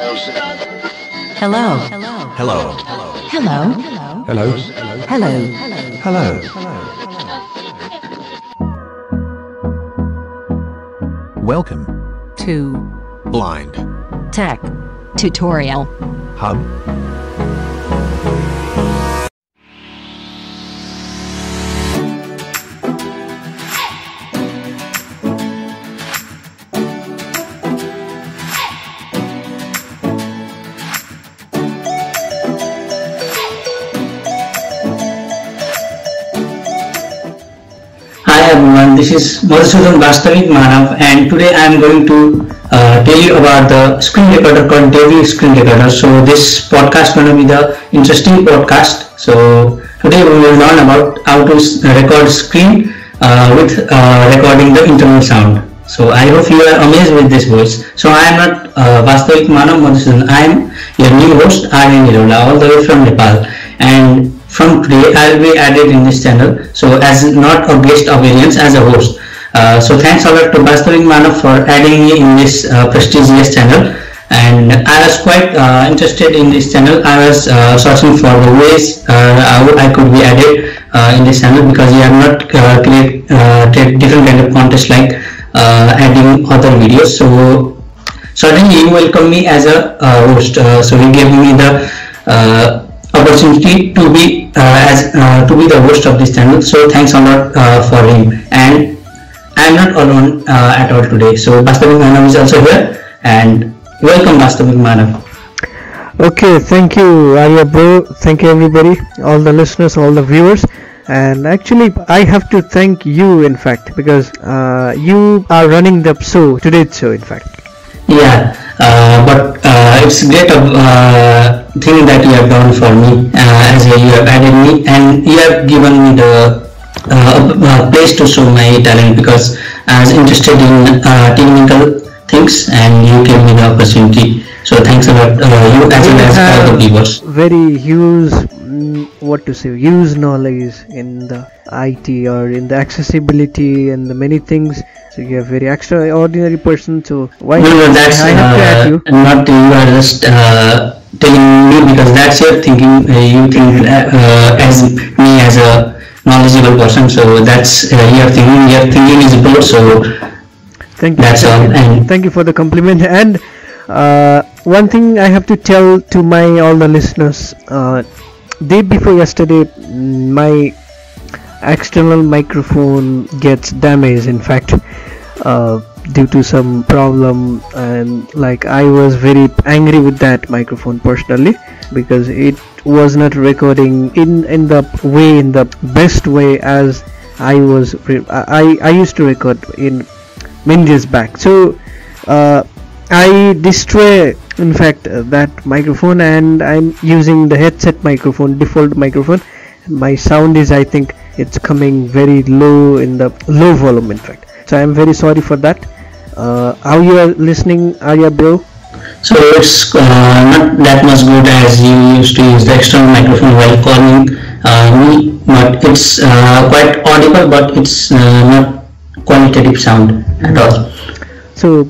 Hello. Hello. Hello. Hello. Hello. Hello. hello Welcome To Blind Tech Tutorial. Hub. This is Madhusudan Vastavik Manav and today I am going to uh, tell you about the screen recorder called Debut Screen Recorder. So this podcast going to be the interesting podcast. So today we will learn about how to record screen uh, with uh, recording the internal sound. So I hope you are amazed with this voice. So I am not uh, Vastavik Manav Madhusudan. I am your new host Aryan Niraula all the way from Nepal and from today I will be added in this channel. So as not a guest of appearance as a host. Uh, so thanks a lot to Vastavik Manav for adding me in this uh, prestigious channel. And I was quite uh, interested in this channel. I was uh, searching for the ways uh, I could be added uh, in this channel because we have not create uh, different kind of contests like adding other videos. So suddenly you welcome me as a host. So he gave me the opportunity to be uh, as uh, to be the host of this channel. So thanks a lot uh, for him. And I am not alone at all today. So Vastavik Manav is also here. And welcome Vastavik Manav. Okay, thank you, Arya bro. Thank you, everybody, all the listeners, all the viewers. And actually, I have to thank you, in fact, because uh, you are running the show, today's show, in fact. Yeah, uh, but uh, it's great uh, thing that you have done for me uh, as you have added me and you have given me the uh, uh, place to show my talent because I was interested in technical things and you gave me the opportunity. So thanks a lot, you as well as all the viewers. very huge, mm, what to say, huge knowledge in the IT or in the accessibility and the many things. So you are a very extraordinary person. So why No, no, that's I have to add uh, you. not you are just uh, telling me because that's your thinking. Uh, you think uh, as me as a knowledgeable person, so that's uh, your thinking. Your thinking is broad, so Thank you. That's thank all, You. and- thank you for the compliment. And uh, one thing I have to tell to my all the listeners, uh, day before yesterday, mm, my external microphone gets damaged. In fact, uh, due to some problem, and like I was very angry with that microphone personally because it was not recording in in the way in the best way as I was I I used to record in many years back. So uh, I destroy in fact uh, that microphone and I'm using the headset microphone default microphone. My sound is I think it's coming very low in the low volume in fact. So I'm very sorry for that. Uh, how you are listening, Arya bro? so it's uh, not that much good as you used to use the external microphone while calling uh, me, but it's uh, quite audible, but it's uh, not qualitative sound at all. So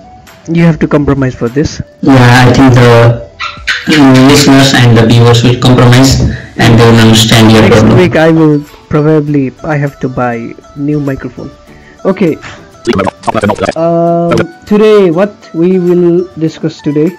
you have to compromise for this. Yeah, I think the mm, listeners and the viewers will compromise and they will understand your Next problem. week I will probably I have to buy new microphone. Okay. Um, today what we will discuss today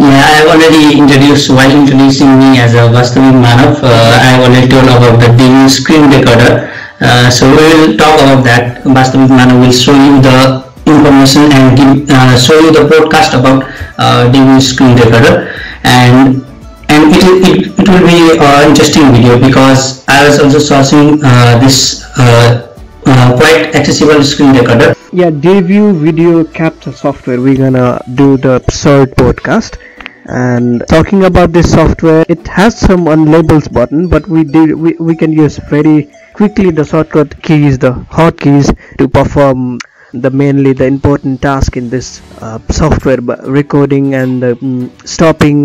Yeah, I have already introduced, while introducing me as a Vastavik Manav, uh, I have already told about the Debut screen recorder. Uh, so we will talk about that. Vastavik Manav will show you the information and give, uh, show you the broadcast about uh, Debut screen recorder and and it, it, it will be an interesting video because I was also sourcing uh, this uh, uh, quite accessible screen recorder. Yeah debut video capture software. We're gonna do the third podcast. And talking about this software it has some unlabels button but we did we, we can use very quickly the shortcut keys the hotkeys to perform the mainly the important task in this uh, software recording and uh, mm, stopping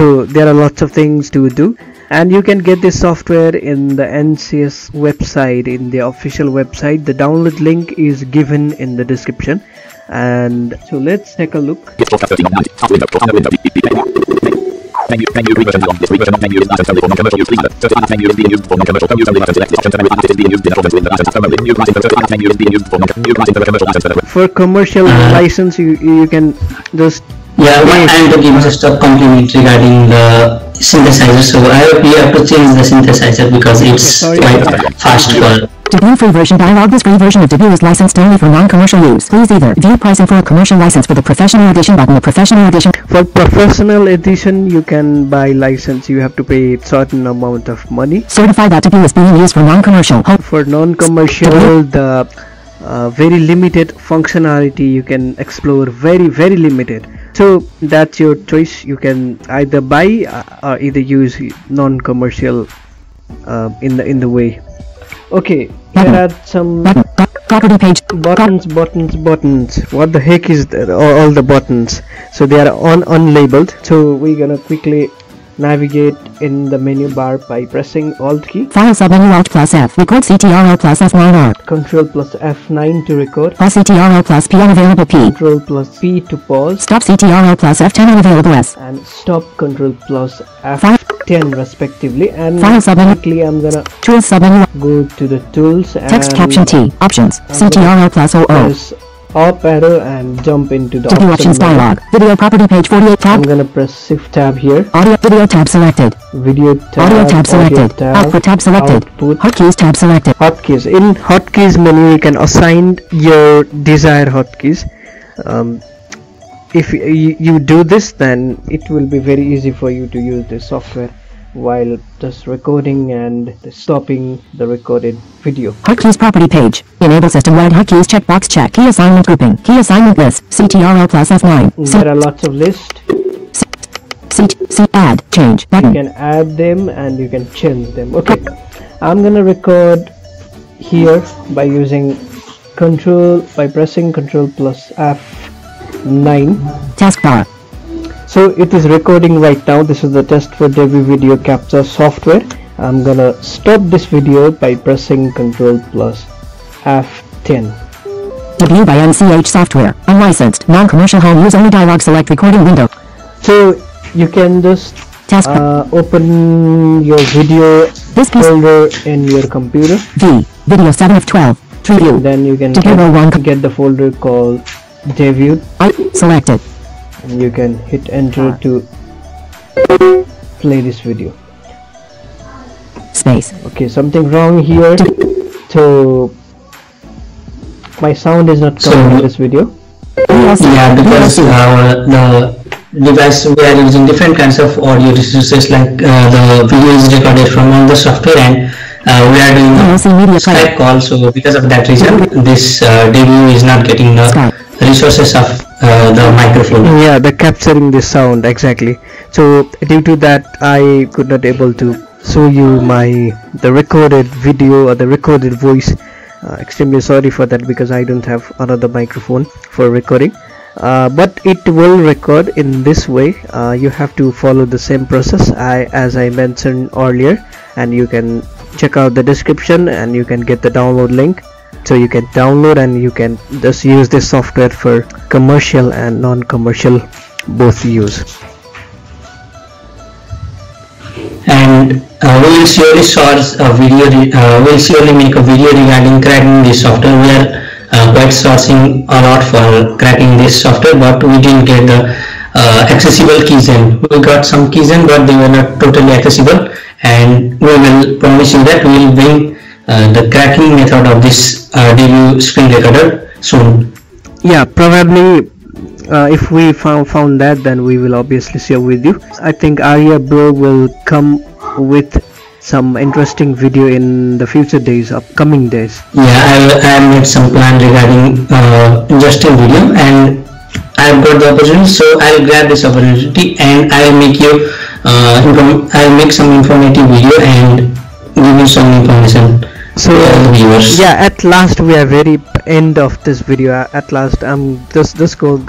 so there are lots of things to do and you can get this software in the NCH website in the official website the download link is given in the description and so let's take a look for commercial Uh-huh. license you you can just Yeah, what I am to give us a stop compliment regarding the synthesizer. So I hope you have to change the synthesizer because it's sorry quite about that. fast for Debut free version dialog. This free version of Debut is licensed only for non-commercial use. Please either view pricing for a commercial license for the professional edition button. The professional edition for professional edition you can buy license you have to pay a certain amount of money certify that Debut is being used for non-commercial. For non-commercial the uh, very limited functionality you can explore very very limited so that's your choice. You can either buy uh, or either use non-commercial uh, in the in the way. Okay here are some page. buttons buttons buttons. What the heck is that all, all the buttons? So they are on unlabeled. So we're gonna quickly navigate in the menu bar by pressing alt key File submenu Alt plus F. Record CTRL plus F9R. control plus f9 to record Pause CTRL plus P unavailable P. control plus p to pause Stop CTRL plus F10 unavailable S. and stop control plus f10 respectively and File submenu. quickly i'm gonna Tools submenu. go to the tools and Text caption T. Options. CTRL plus OO. Up arrow and jump into the option options menu. dialog. Video property page 48 i'm tab. gonna press shift tab here Audio video tab selected. video tab Audio tab selected. tab, Output tab selected. output Hotkeys tab selected. hotkeys in hotkeys menu you can assign your desired hotkeys um, if you, you do this then it will be very easy for you to use this software while just recording and stopping the recorded video Hotkeys property page. Enable system-wide hotkeys checkbox check. Key assignment grouping. Key assignment list. CTRL plus F9. there are lots of lists C, C, add, change, button. you can add them and you can change them okay i'm gonna record here by using control by pressing control plus f9 Taskbar. So it is recording right now this is the test for Debut video capture software I'm gonna stop this video by pressing control plus F10 Debut by NCH Software. Unlicensed. Non-commercial home use only dialog select recording window. so you can just Taskbar. uh, open your video This folder in your computer V. Video 7 of 12. Tree view. then you can get, one. get the folder called Debut I selected. And you can hit enter to play this video Space. okay something wrong here so my sound is not coming in this video Yeah, because uh, the device we are using different kinds of audio resources like uh, the video is recorded from all the software and uh, we are doing a VLC media. Skype call so because of that reason this uh, debut is not getting the Skype. Resources of uh, the microphone. yeah the capturing the sound exactly. So due to that i could not able to show you my the recorded video or the recorded voice. Uh, extremely sorry for that because i don't have another microphone for recording. Uh, but it will record in this way. Uh, you have to follow the same process I, as i mentioned earlier. And you can check out the description and you can get the download link so you can download and you can just use this software for commercial and non-commercial both use. And uh, we will surely source a video uh, we'll surely make a video regarding cracking this software. We are uh, quite sourcing a lot for cracking this software but we didn't get the uh, accessible keys in. We got some keys in but they were not totally accessible and we will promise you that we will bring the cracking method of this uh, debut screen recorder soon. Yeah probably uh, if we found found that then we will obviously share with you. I think arya bro will come with some interesting video in the future days upcoming days. Yeah, I, I have made some plan regarding uh, interesting video and I've got the opportunity so I'll grab this opportunity and I'll make you uh, I'll make some informative video and give you some information so the viewers. yeah at last we are very end of this video. Uh, at last i'm just just go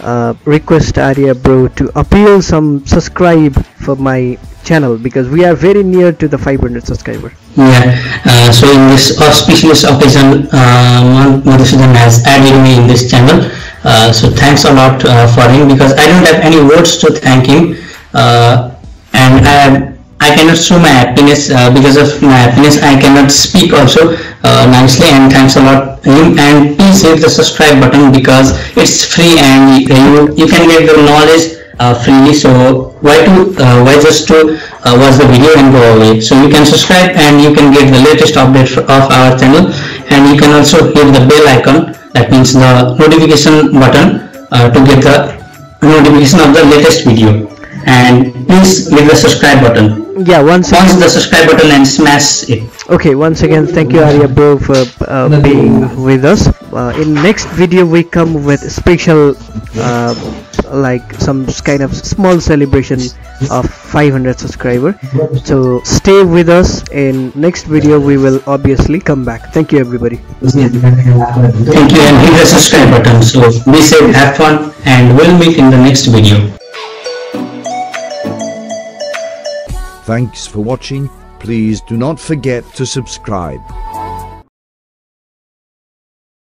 uh, request Arya bro to appeal some subscribe for my channel because we are very near to the 500 subscriber. Yeah, uh, so in this auspicious occasion, uh, Madhusudan has added me in this channel. Uh, so thanks a lot uh, for him because I don't have any words to thank him, uh, and I I cannot show my happiness uh, because of my happiness. I cannot speak also uh, nicely. And thanks a lot. And please hit the subscribe button because it's free and you you can get the knowledge uh, freely. So why to uh, why just to uh, watch the video and go away? So you can subscribe and you can get the latest update of our channel. And you can also hit the bell icon. That means the notification button uh, to get the notification of the latest video. And please hit the subscribe button Yeah, once again, the subscribe button and smash it. okay, once again, thank you Arya bro for uh, being with us. Uh, in next video, we come with special, uh, like some kind of small celebration of 500 subscriber. So stay with us. In next video, we will obviously come back. Thank you, everybody. Thank you and hit the subscribe button. So be safe, have fun and we'll meet in the next video. Thanks for watching. Please do not forget to subscribe.